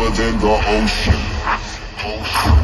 deeper than the ocean.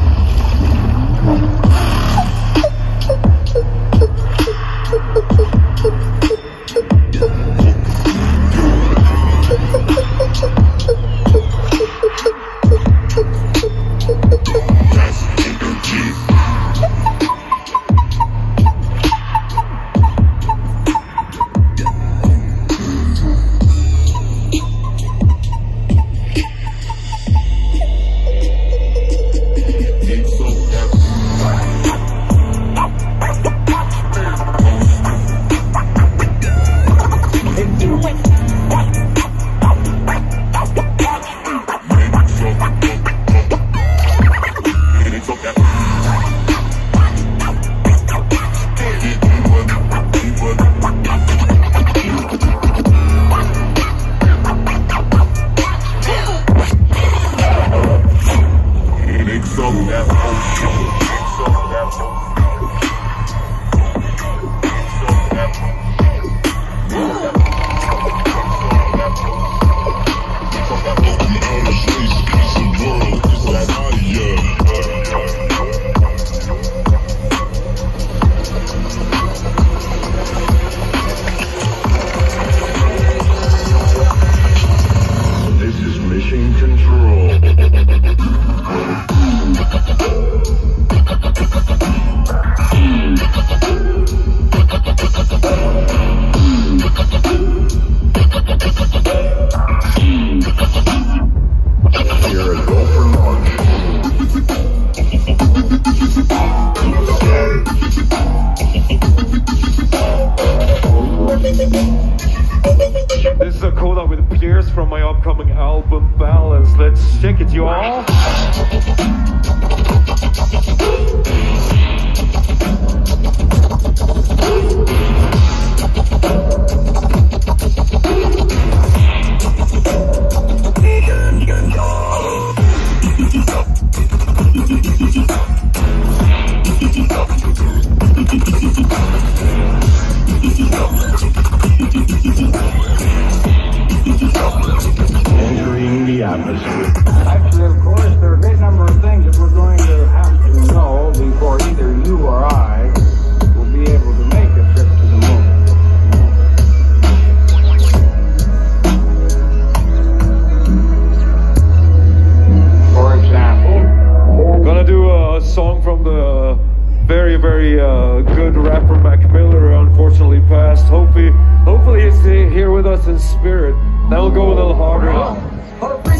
A good rapper Mac Miller unfortunately passed. Hopefully, hopefully he's here with us in spirit. That will go a little harder.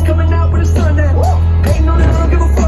Coming out with a sun. Ain't no, I don't give a fuck.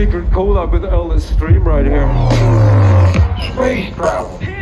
secret collab with LSDREAM right here. Space travel.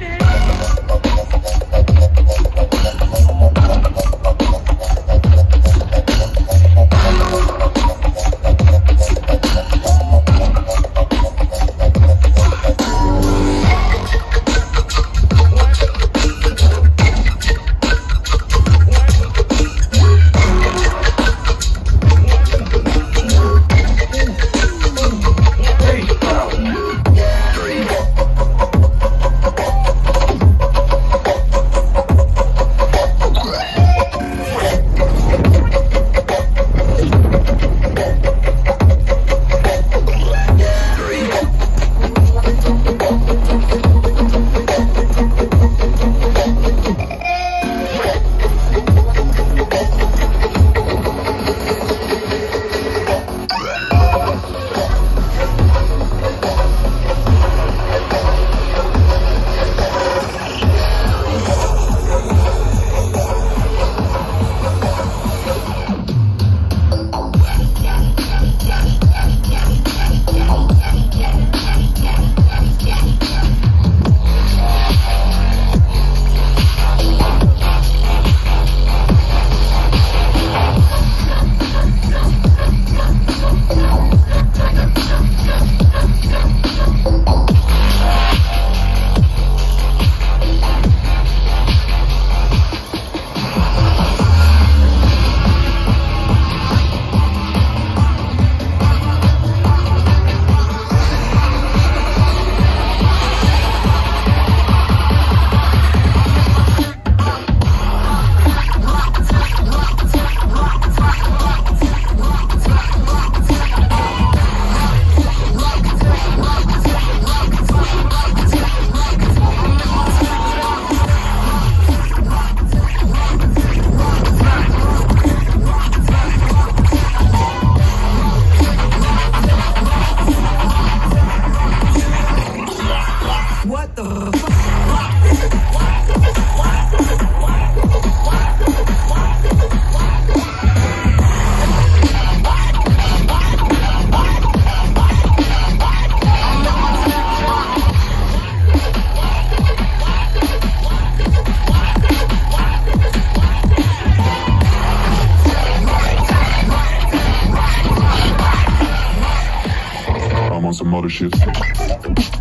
motor shit.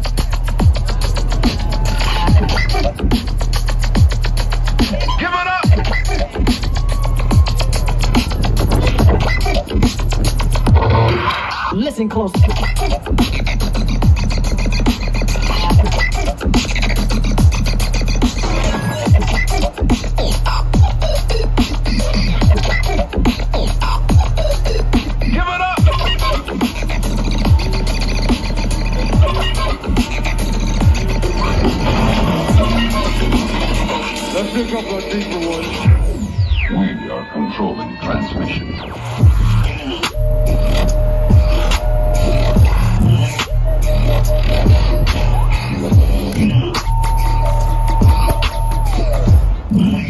Bye.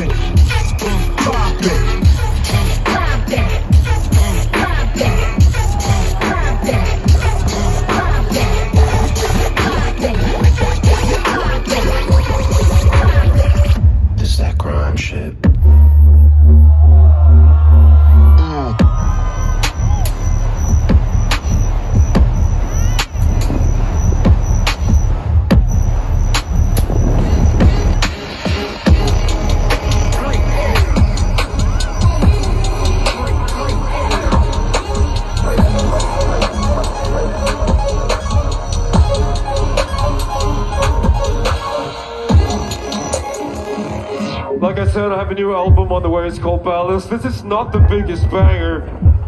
David. Have a new album on the way. It's called Ballast. This is not the biggest banger,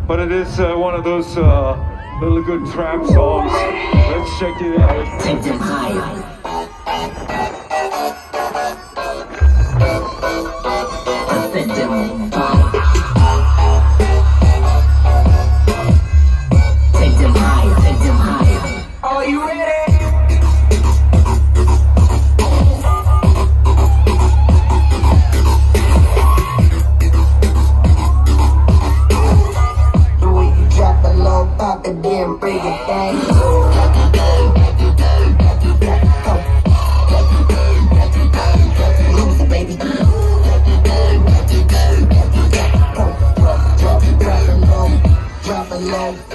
but it is uh, one of those uh, little good trap songs. Let's check it out. Then bring it down. Lose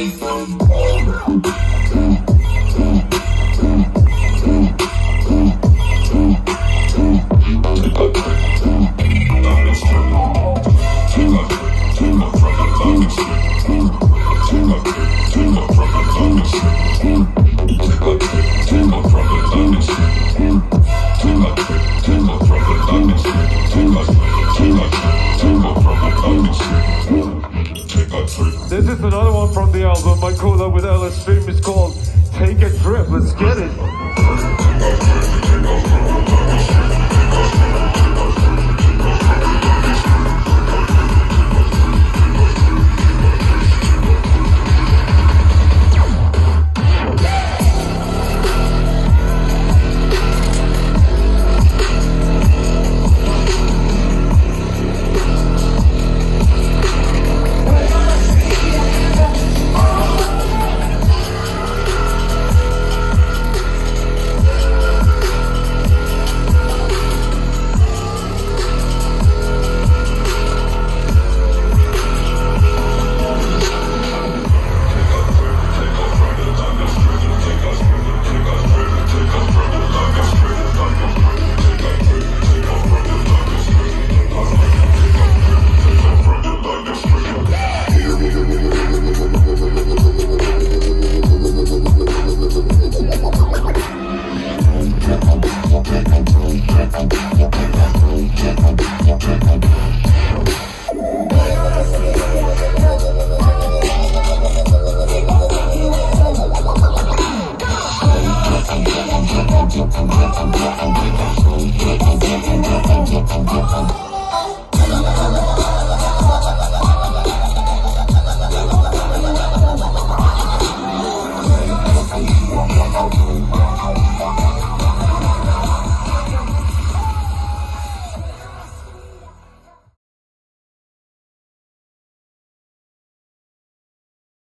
Thank you. This is another one from the album. My collab with Stream is called Take a Trip. Let's get it. Thank you.